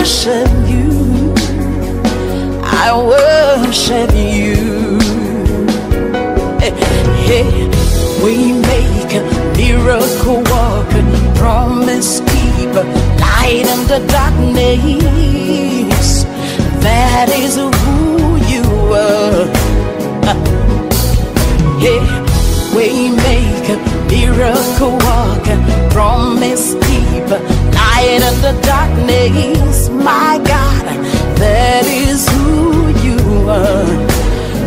worship you. I worship you. Hey, we make a miracle walk, promise keep light in the darkness. That is who you are. Hey, eh, we make a miracle walk, promise keep light in the darkness. My God, that is who you are.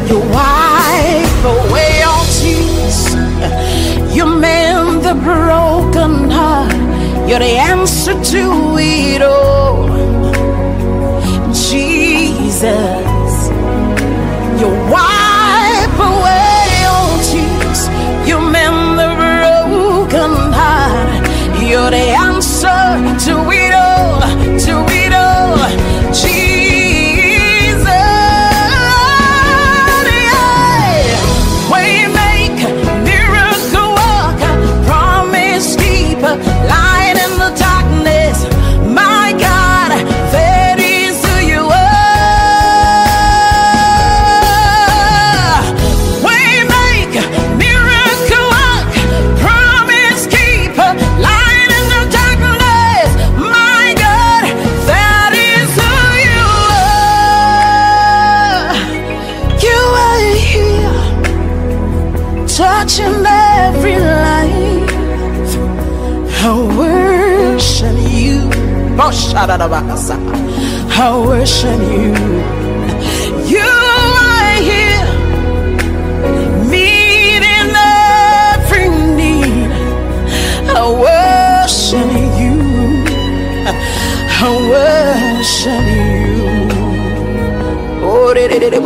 You wipe away oh, all tears. You mend the broken heart. You're the answer to it all. Jesus, you wipe away oh, all tears. You mend the broken heart. You're the to I worship you. You are here, meeting every need. I worship you. I worship you. Oh, de de de de,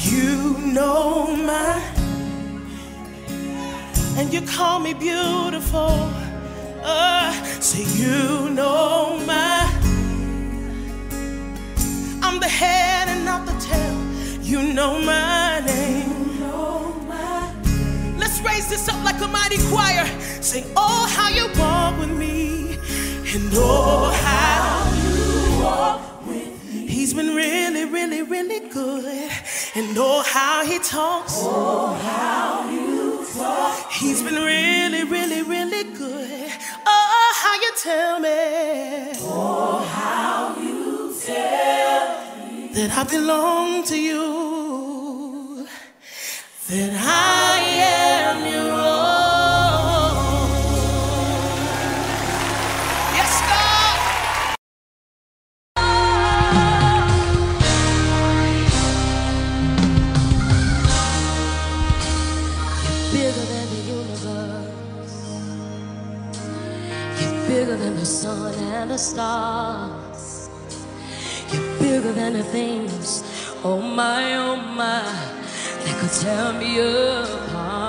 You know my, and you call me beautiful. Uh, so you know my, I'm the head and not the tail. You know my name. You know my name. Let's raise this up like a mighty choir. Sing, oh, how you walk with me, and oh, how. He's been really, really, really good. And oh, how he talks. Oh, how you talk. He's been really, really, really good. Oh, how you tell me. Oh, how you tell me. That I belong to you. That I am your than the stars. You're bigger than the things, oh my, oh my, that could tear me apart.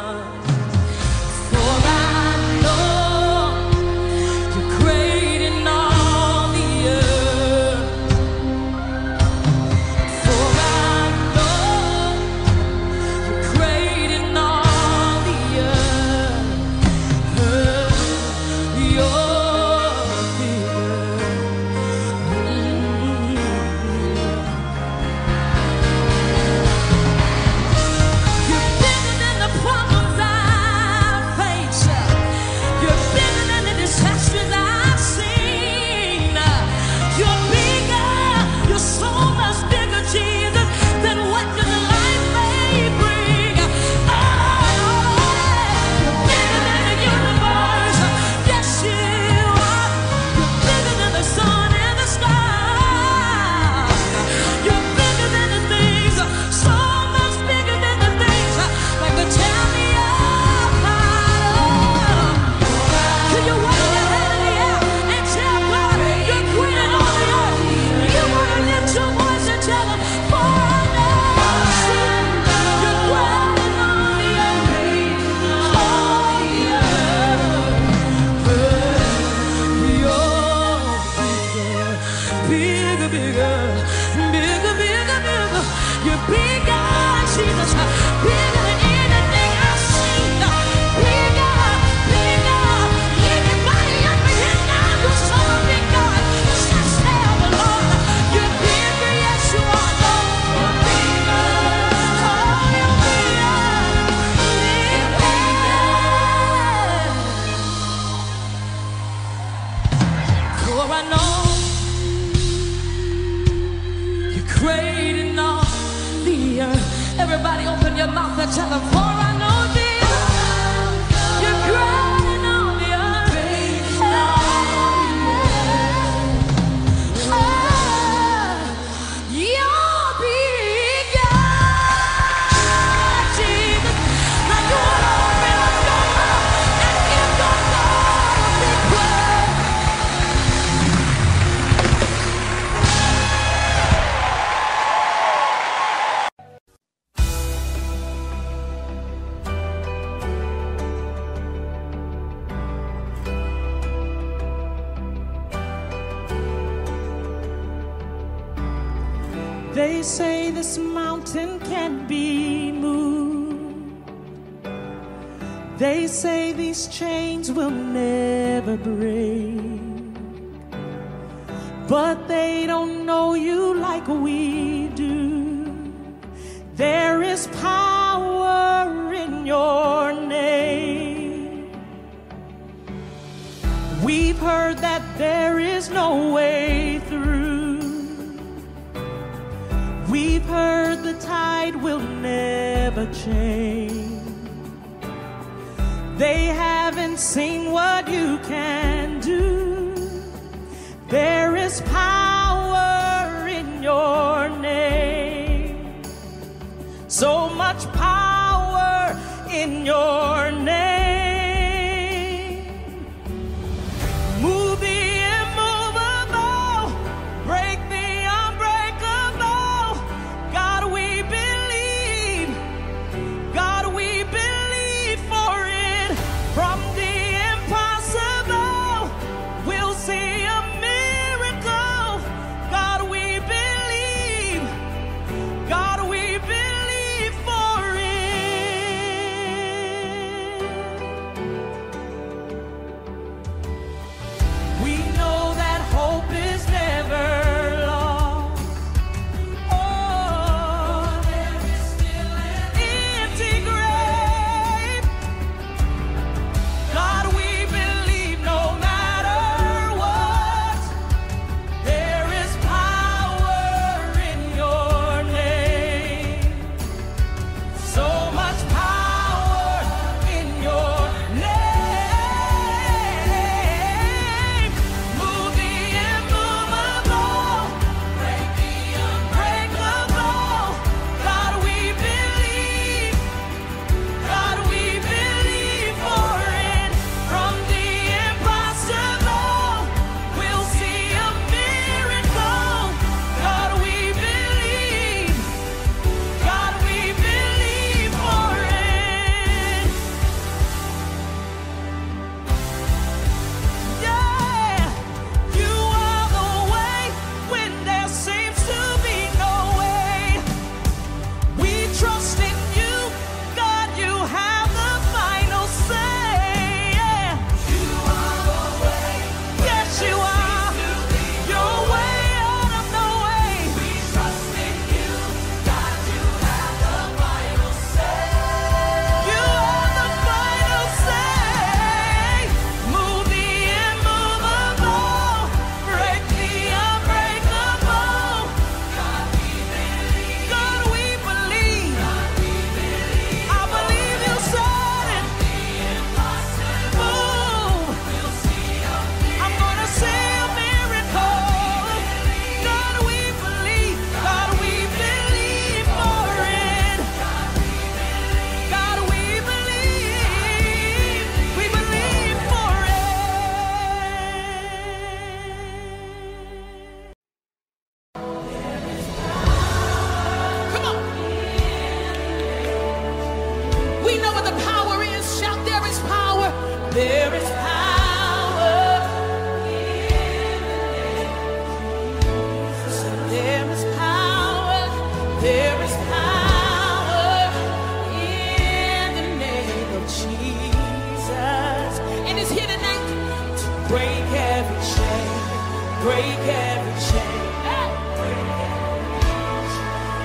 break every chain.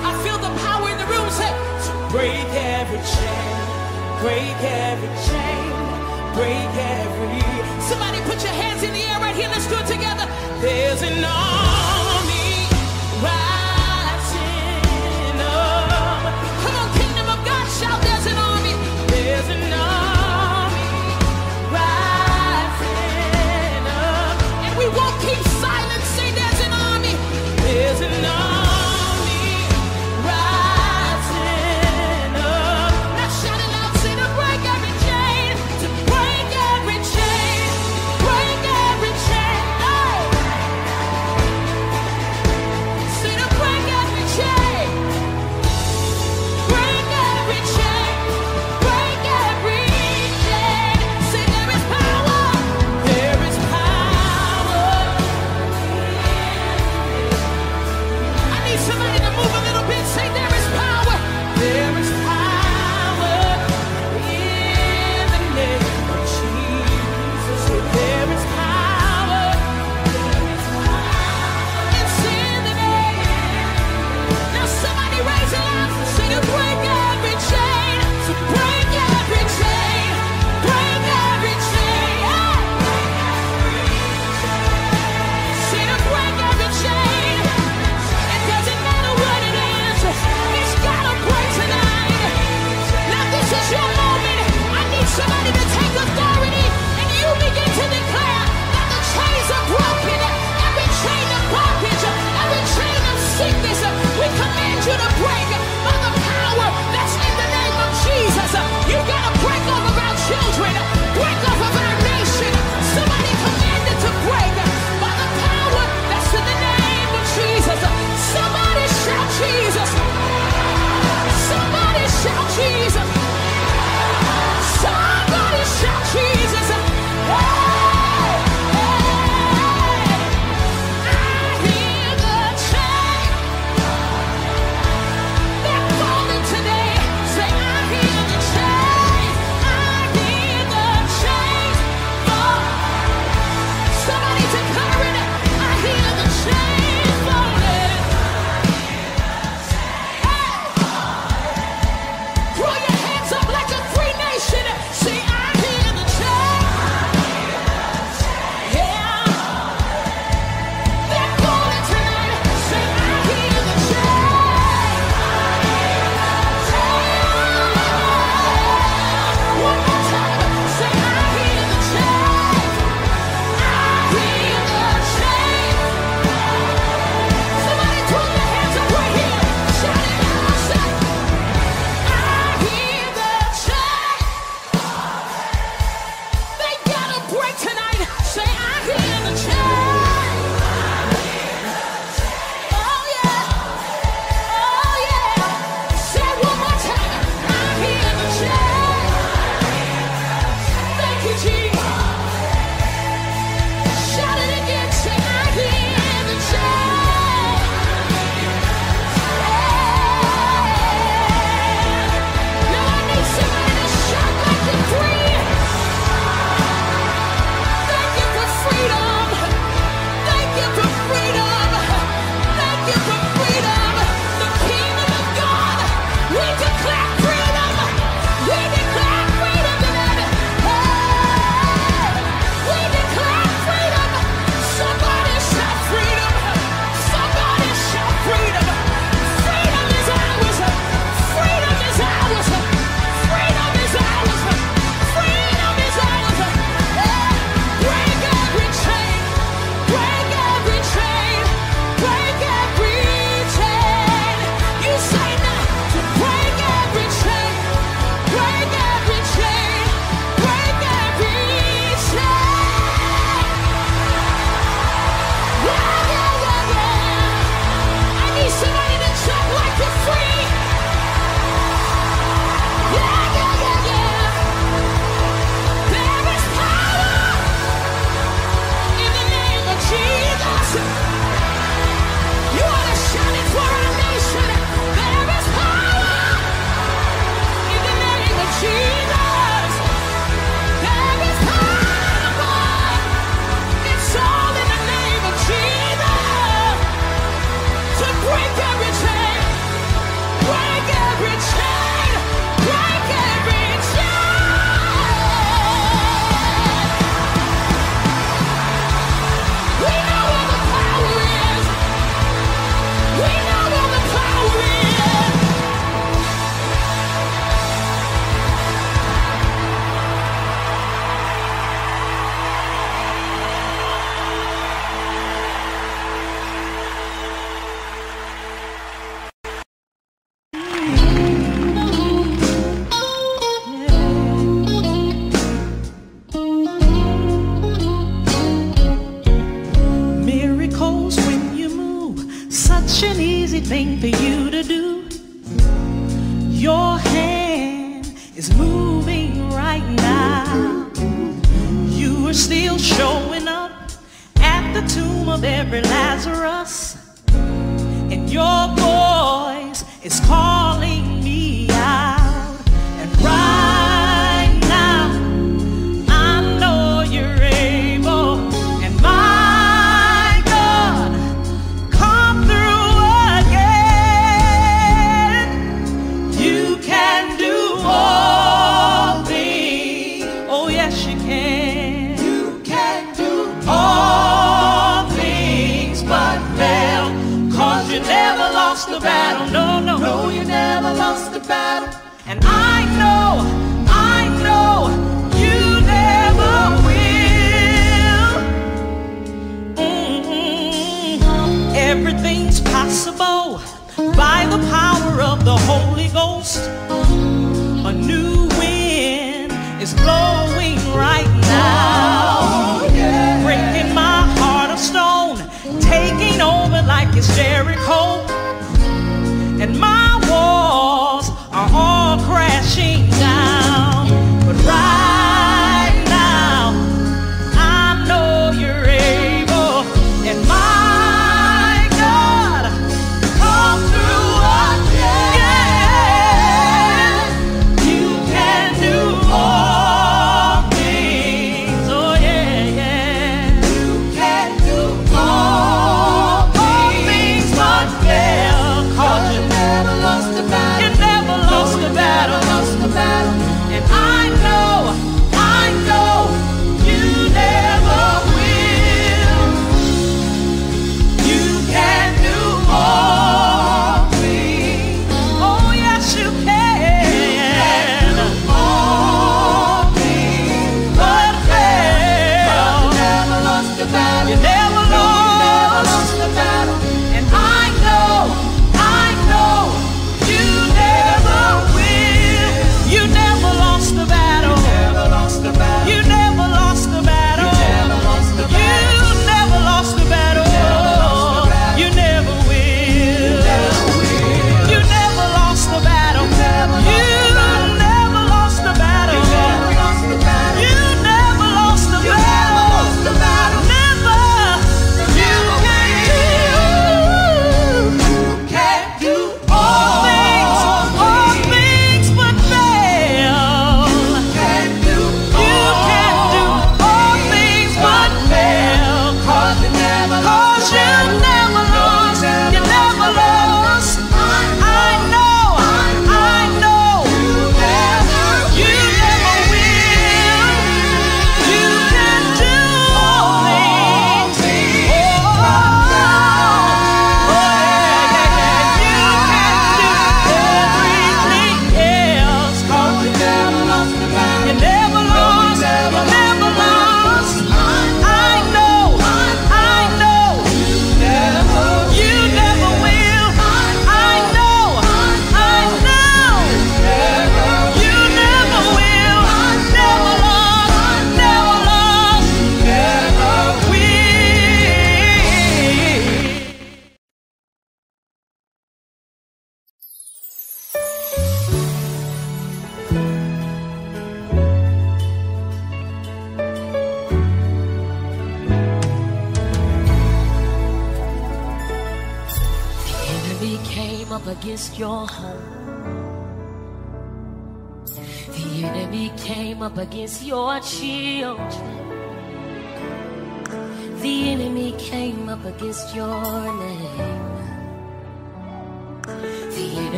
I feel the power in the room say, to break every chain, break every chain, break every. Somebody put your hands in the air right here. Let's do it together. There's an army right.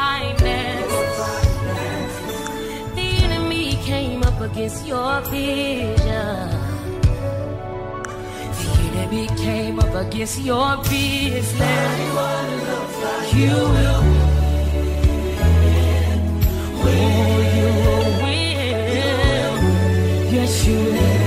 finest. The enemy came up against your vision. The enemy came up against your business. You will win. Oh, you will win. Yes, you will.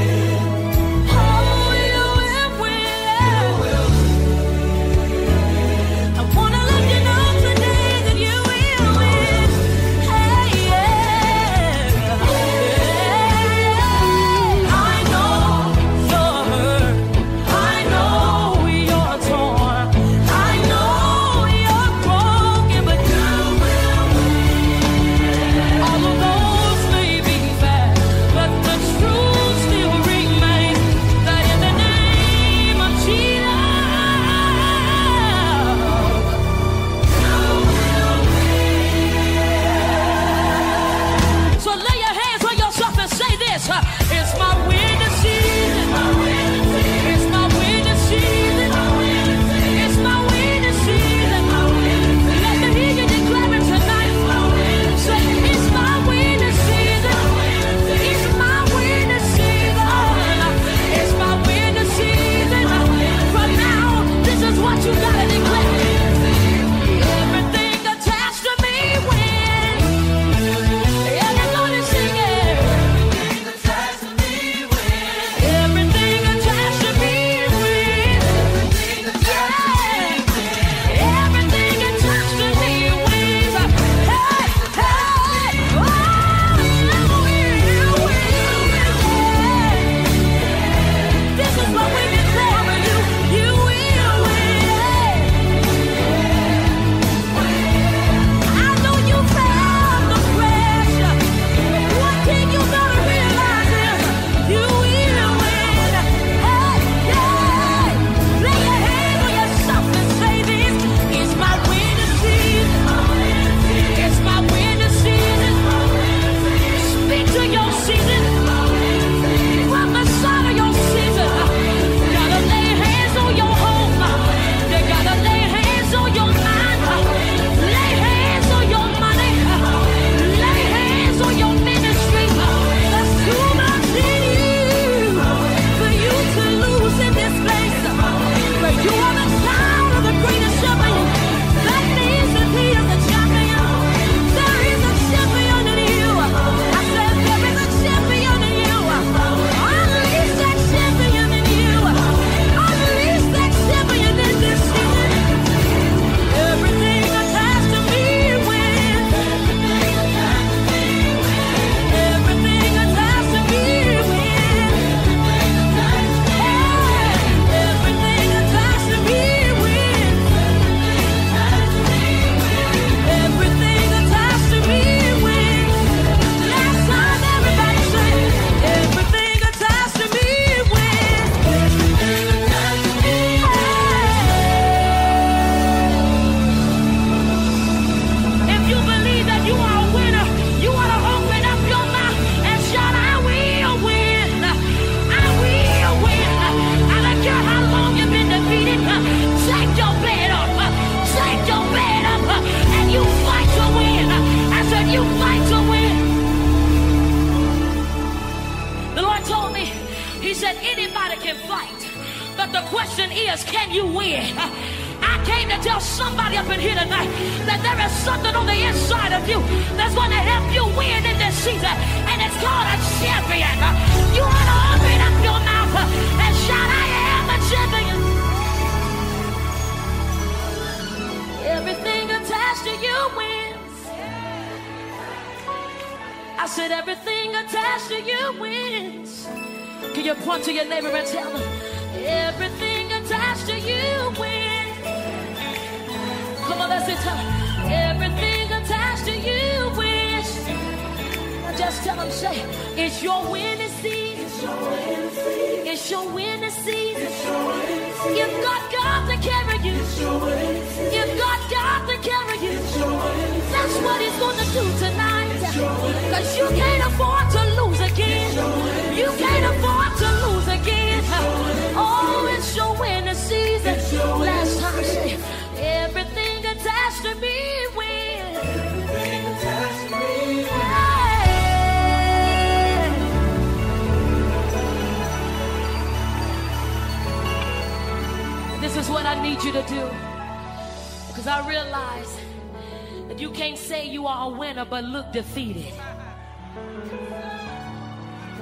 say you are a winner but look defeated.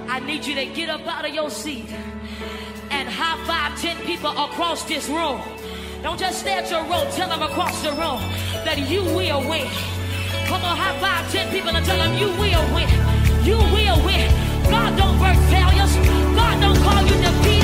I need you to get up out of your seat and high five 10 people across this room. Don't just stay at your row, tell them across the room that you will win. Come on, high five 10 people and tell them you will win. You will win. God don't work failures, God don't call you defeated.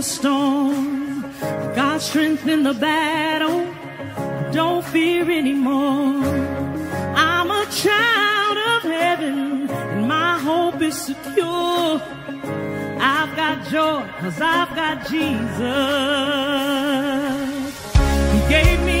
the storm. God's strength in the battle. Don't fear anymore. I'm a child of heaven, and my hope is secure. I've got joy, cause I've got Jesus. He gave me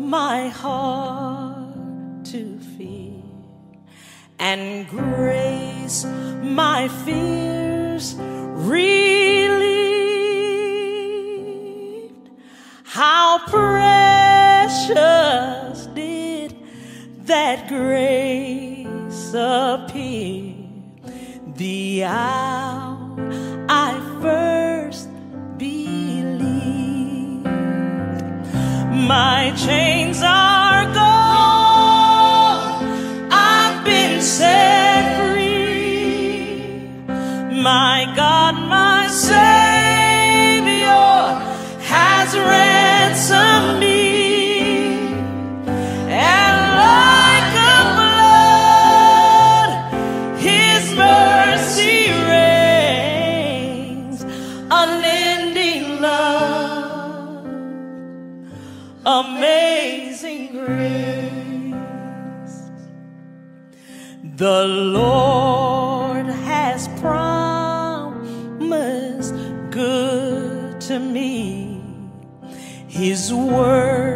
my heart to feed and grace my fears relieved. How precious did that grace appear the hour I first beheld my chains are gone. I've been set free. My God, my Savior has ransomed me. his word.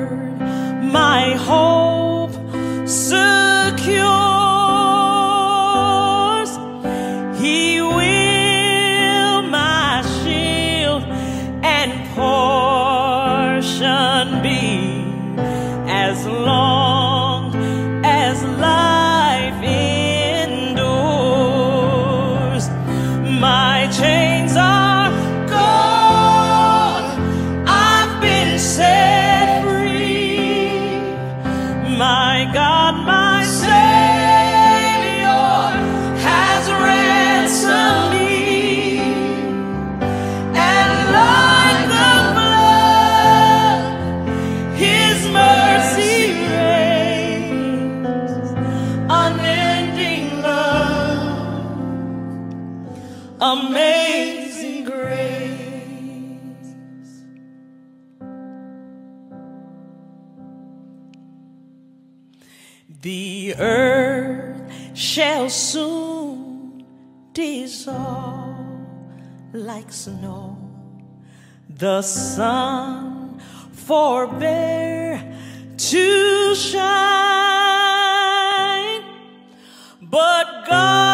like snow. The sun forbear to shine, but God.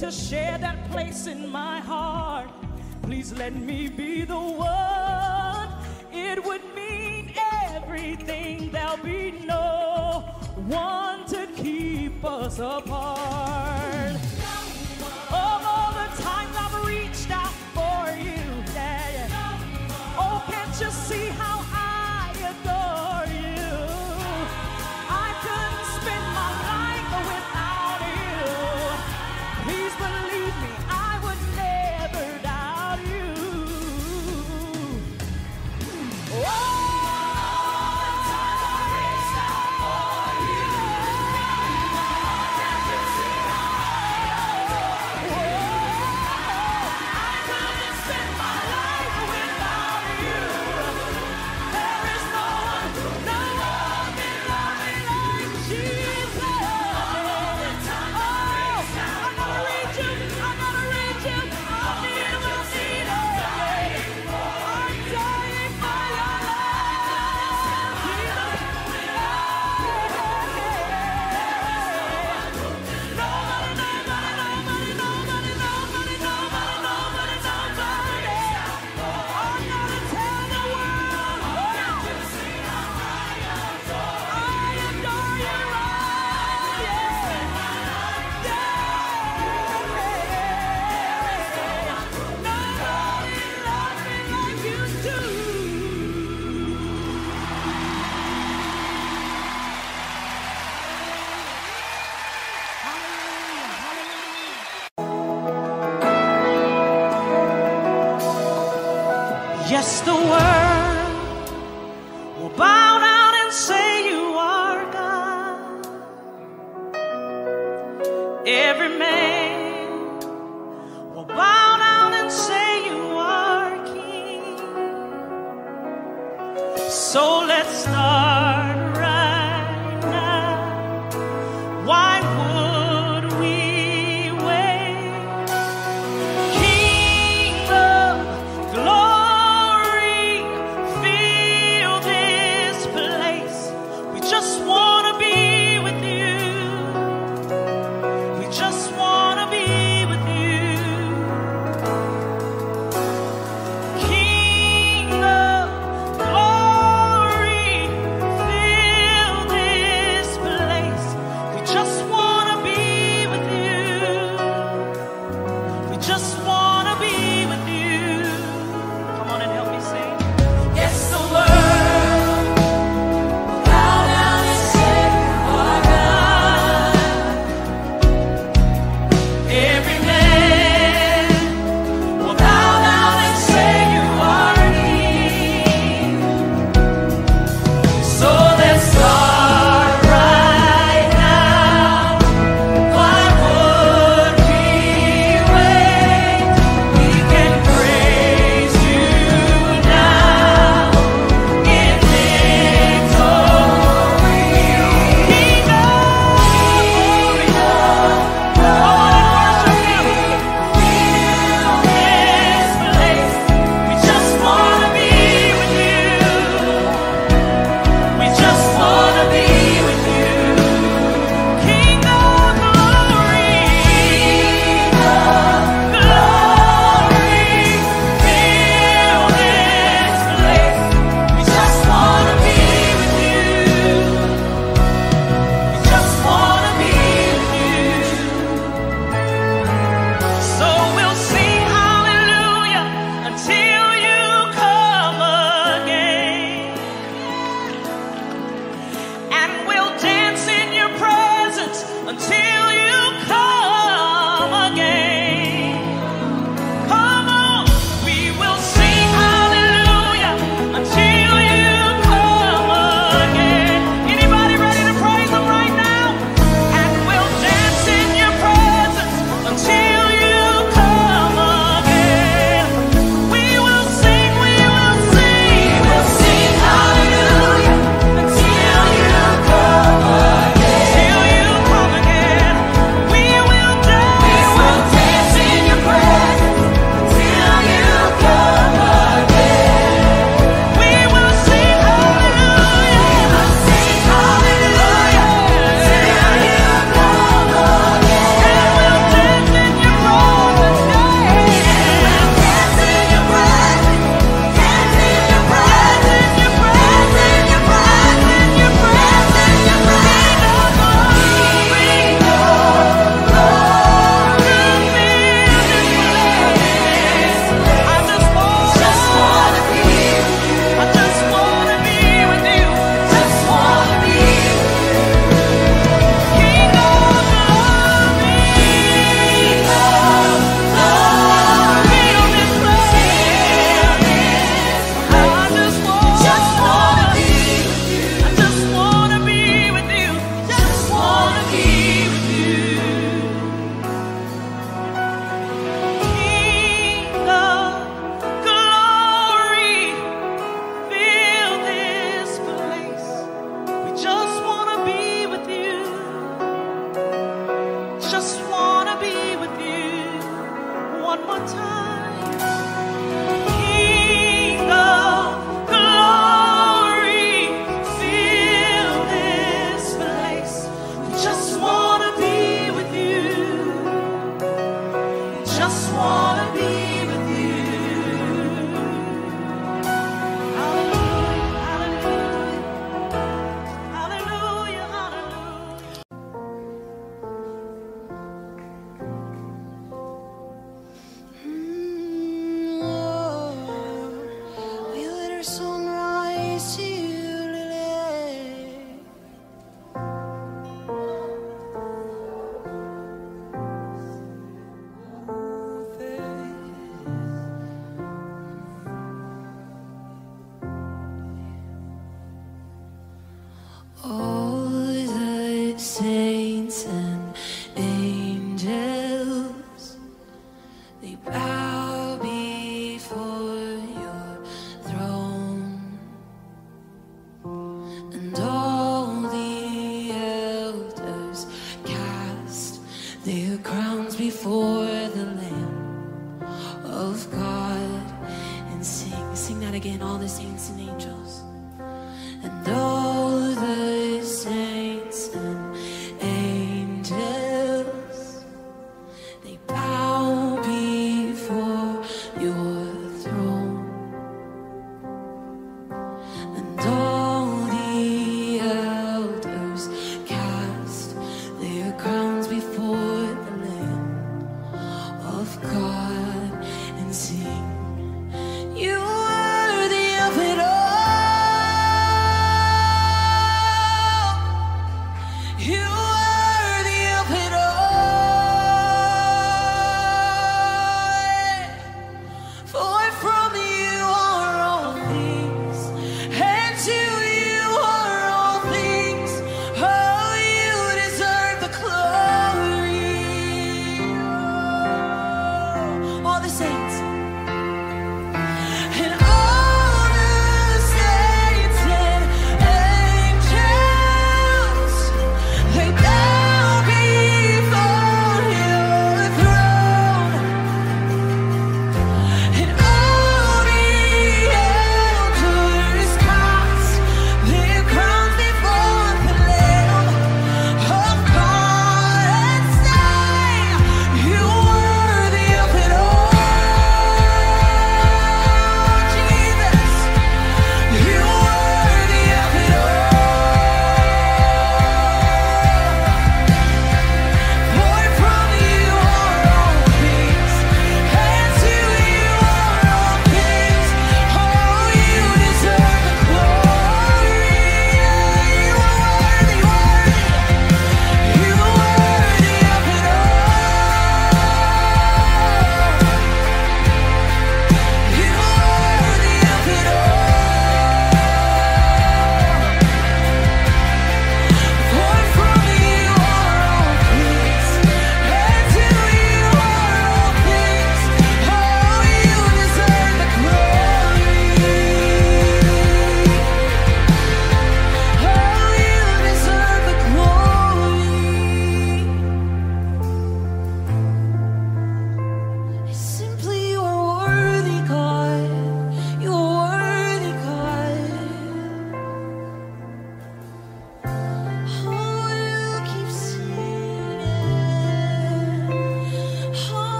to share that place in my heart. Please let me be the one. It would mean everything. There'll be no one to keep us apart.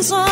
Please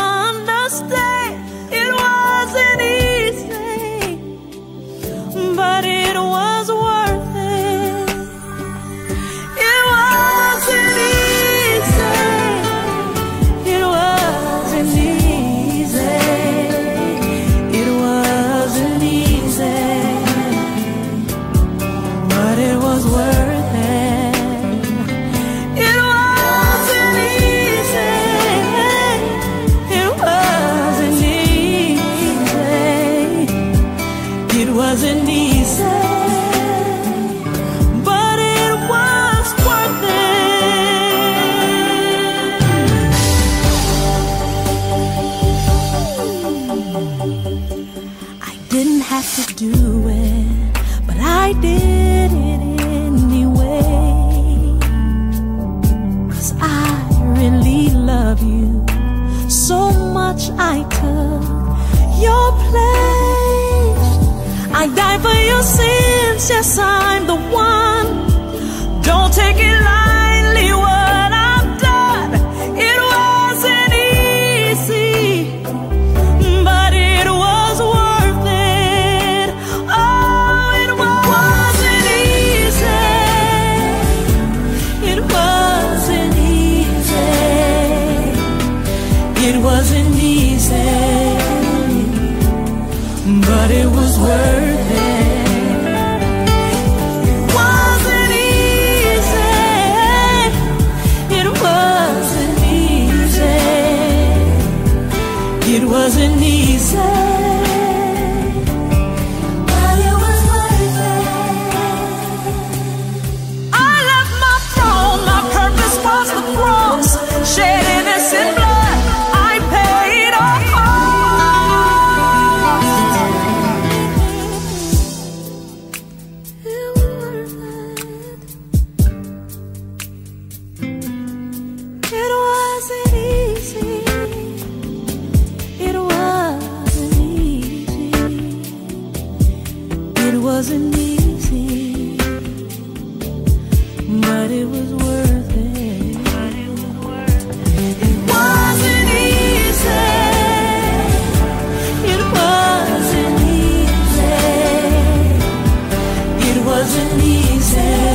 wasn't easy.